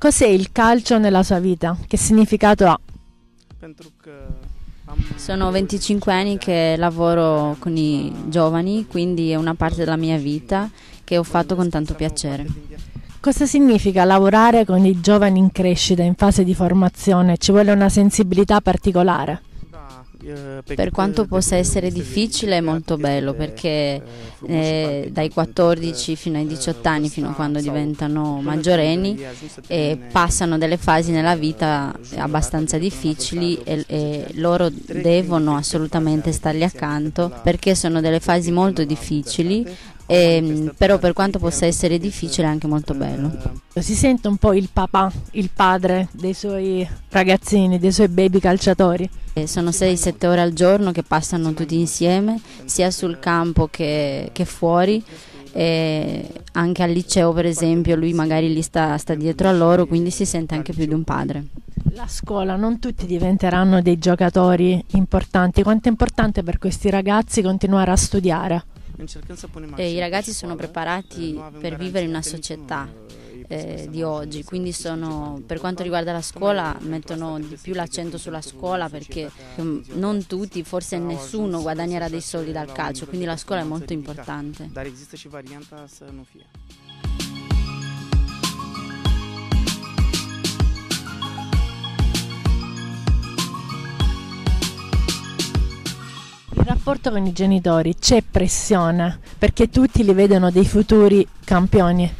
Cos'è il calcio nella sua vita? Che significato ha? Sono 25 anni che lavoro con i giovani, quindi è una parte della mia vita che ho fatto con tanto piacere. Cosa significa lavorare con i giovani in crescita, in fase di formazione? Ci vuole una sensibilità particolare? Per quanto possa essere difficile è molto bello perché eh, dai 14 fino ai 18 anni, fino a quando diventano maggiorenni, eh, passano delle fasi nella vita abbastanza difficili e, e loro devono assolutamente stargli accanto perché sono delle fasi molto difficili eh, però per quanto possa essere difficile è anche molto bello. Si sente un po' il papà, il padre dei suoi ragazzini, dei suoi baby calciatori. Eh, sono 6-7 ore al giorno che passano tutti insieme, sia sul campo che, che fuori. E anche al liceo per esempio lui magari lì sta, sta dietro a loro quindi si sente anche più di un padre la scuola non tutti diventeranno dei giocatori importanti quanto è importante per questi ragazzi continuare a studiare e I ragazzi sono preparati per vivere in una società eh, di oggi, quindi sono, per quanto riguarda la scuola mettono di più l'accento sulla scuola perché non tutti, forse nessuno guadagnerà dei soldi dal calcio, quindi la scuola è molto importante. Rapporto con i genitori c'è pressione perché tutti li vedono dei futuri campioni.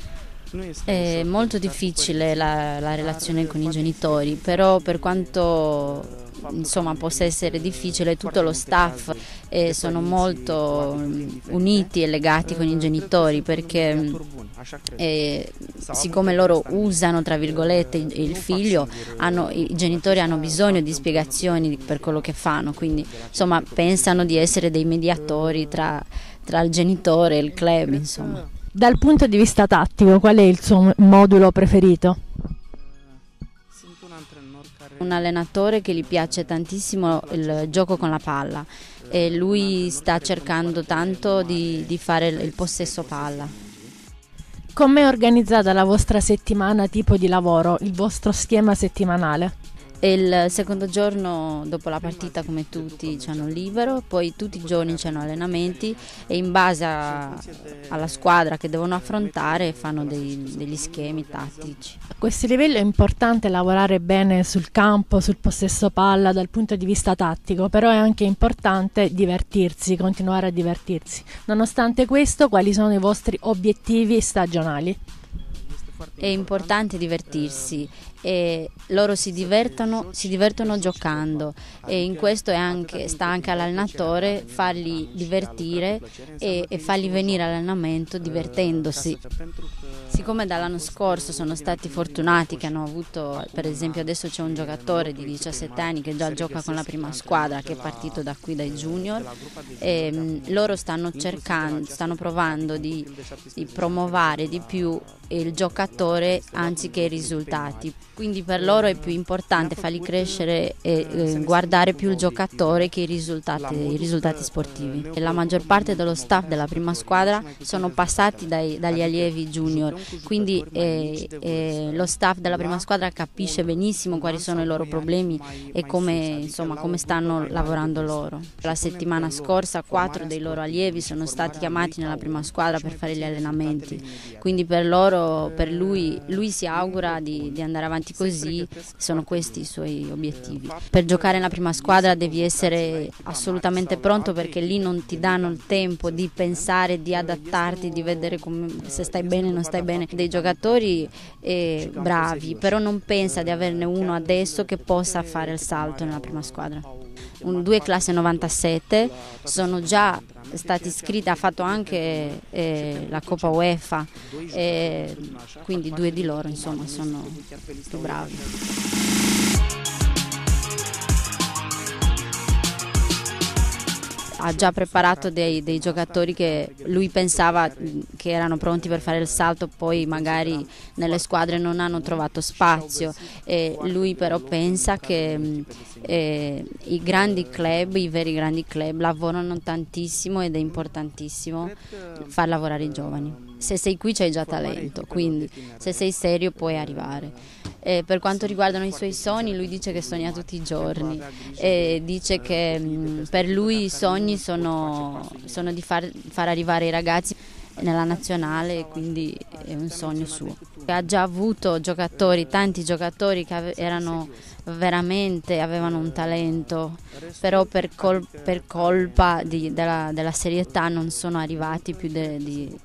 È molto difficile la, la relazione con i genitori, però per quanto insomma, possa essere difficile, tutto lo staff eh, sono molto mm, uniti e legati con i genitori perché mm, eh, siccome loro usano tra virgolette il figlio, hanno, i genitori hanno bisogno di spiegazioni per quello che fanno, quindi insomma pensano di essere dei mediatori tra, tra il genitore e il club. Insomma. Dal punto di vista tattico, qual è il suo modulo preferito? Un allenatore che gli piace tantissimo il gioco con la palla e lui sta cercando tanto di, di fare il possesso palla. Com'è organizzata la vostra settimana tipo di lavoro, il vostro schema settimanale? Il secondo giorno dopo la partita come tutti hanno libero, poi tutti i giorni c'hanno allenamenti e in base a, alla squadra che devono affrontare fanno dei, degli schemi tattici. A questo livello è importante lavorare bene sul campo, sul possesso palla dal punto di vista tattico, però è anche importante divertirsi, continuare a divertirsi. Nonostante questo, quali sono i vostri obiettivi stagionali? È importante divertirsi e loro si divertono, si divertono giocando e in questo anche, sta anche all'allenatore farli divertire e, e farli venire all'allenamento divertendosi. Siccome dall'anno scorso sono stati fortunati che hanno avuto, per esempio adesso c'è un giocatore di 17 anni che già gioca con la prima squadra che è partito da qui dai junior e mh, loro stanno cercando, stanno provando di, di promuovere di più il giocatore anziché i risultati. Quindi per loro è più importante farli crescere e eh, guardare più il giocatore che i risultati, i risultati sportivi. E la maggior parte dello staff della prima squadra sono passati dai, dagli allievi junior, quindi eh, eh, lo staff della prima squadra capisce benissimo quali sono i loro problemi e come, insomma, come stanno lavorando loro. La settimana scorsa quattro dei loro allievi sono stati chiamati nella prima squadra per fare gli allenamenti, quindi per loro per lui, lui si augura di, di, andare avanti così, sono questi i suoi obiettivi. Per giocare nella prima squadra devi essere assolutamente pronto perché lì non ti danno il tempo di pensare, di adattarti, di vedere come, se stai bene o non stai bene. Dei giocatori eh, bravi, però non pensa di averne uno adesso che possa fare il salto nella prima squadra. Un, due classe 97 sono già stati iscritti, ha fatto anche eh, la Coppa UEFA, e quindi due di loro insomma sono più bravi. Ha già preparato dei, dei, giocatori che lui pensava che erano pronti per fare il salto, poi magari nelle squadre non hanno trovato spazio e lui però pensa che eh, i grandi club, i veri grandi club lavorano tantissimo ed è importantissimo far lavorare i giovani. se sei qui c'hai già talento, quindi se sei serio puoi arrivare. E per quanto riguardano i suoi sogni, lui dice che sogna tutti i giorni e dice che mh, per lui i sogni sono, sono di far, far arrivare i ragazzi nella nazionale, quindi è un sogno suo. Ha già avuto giocatori, tanti giocatori che erano veramente, avevano un talento, però per, col, per colpa di, della, della, serietà non sono arrivati più de, di,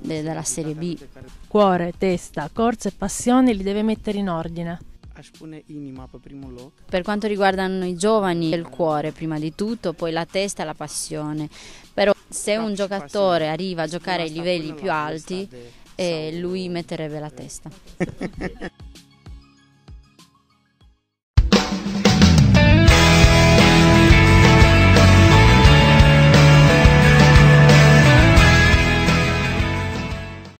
de, della Serie B. Cuore, testa, corsa e passione li deve mettere in ordine. Per quanto riguardano i giovani, il cuore prima di tutto, poi la testa e la passione. Però se un giocatore arriva a giocare ai livelli più alti, eh, lui metterebbe la testa.